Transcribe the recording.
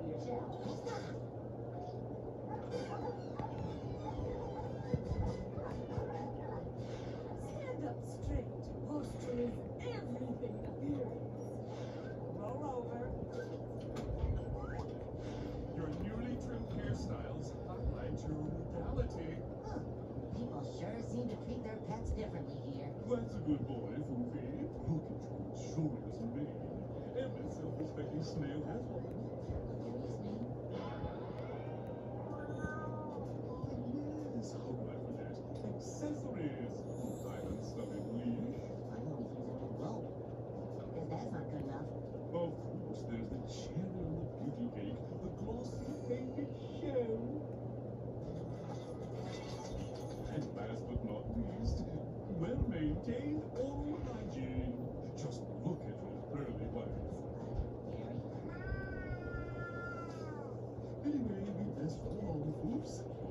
yourself. Stand up straight. Posture is everything appearance. Roll over. Your newly trimmed hairstyles highlight your regality. Huh. People sure seem to treat their pets differently here. That's a good boy, Foofy. Look at your shoulders and mane. Every self-respecting snail has one. There's the cherry on the beauty cake, the glossy painted shell. And last but not least, well-maintained oral hygiene. Just look at your pearly whites. Anyway, run on, Foops.